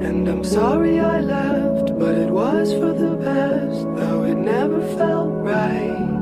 And I'm sorry I left, but it was for the best, though it never felt right.